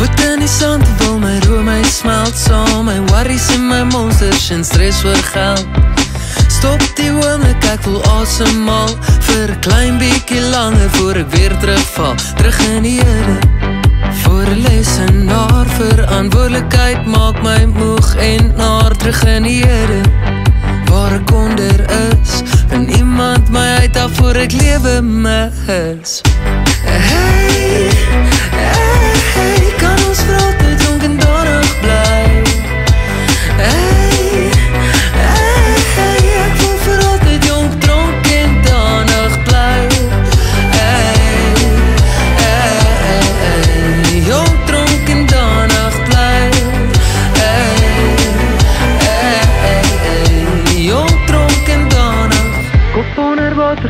altyd saam My worries en my monsters en stress oor geld. Stop die oomblik, ek wil asemhaal. Vir 'n klein bietjie langer voor ek weer terugval. Terug in die Here. Voor 'n lesenaar verantwoordelikheid maak my moeg en naar. Terug in die Here. Waar ek onder is, en iemand my uit af voor ek lewe mis. Hey, hey,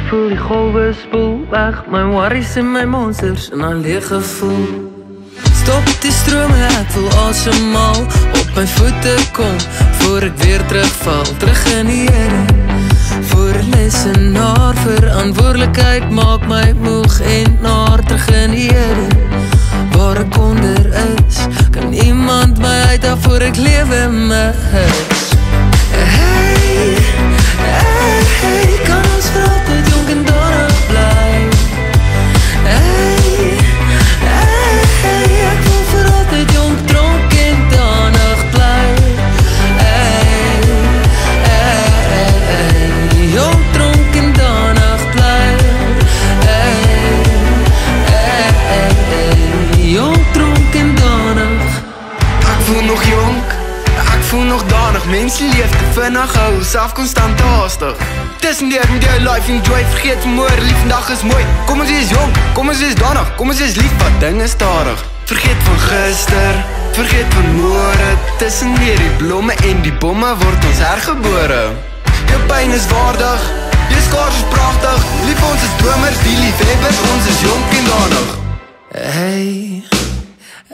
voel die golwe spoel weg. My worries en my monsters en al leeg gevoel. Stop die strome, ek wil asemhaal. Op my voete kom, voor ek weer terugval. Terug in die Here. Voor lesenaar, verantwoordelikheid Maak my moeg en naar. Terug in die Here. Waar ek onder is Kan iemand my uit af voor ek lewe mis Hey, danig Mense leef te vinnig, hou self konstant te haastig. Tussen deur met jou life enjoy, vergeet vanmôre, lief vandag is mooi. Kom ons wees jonk, kom ons wees danig, kom ons wees lief wat ding is stadig. Vergeet van gister, vergeet van môre. Tussen deur die blomme en die bomme word ons hergebore. Jou pyn is waardig, jou skaars is pragtig Lief ons is dromers, die liefhebbers, ons is jonk en danig. Hey,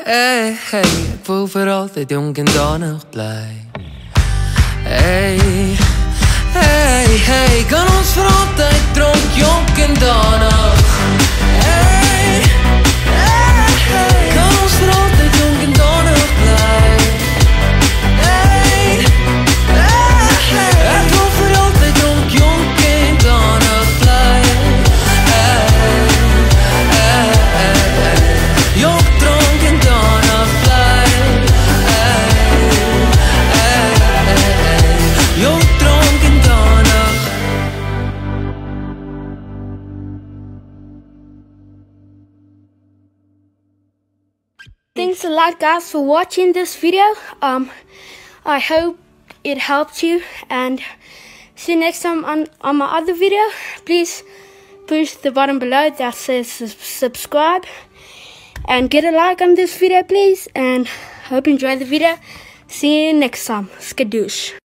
hey, hey, ek wil vir altyd jonk en danig bly. Hey, hey, hey, kan ons vir Thanks a lot guys for watching this video. Um I hope it helped you and see you next time on, on my other video. Please push the button below that says subscribe and get a like on this video please and hope you enjoy the video. See you next time. Skadoosh.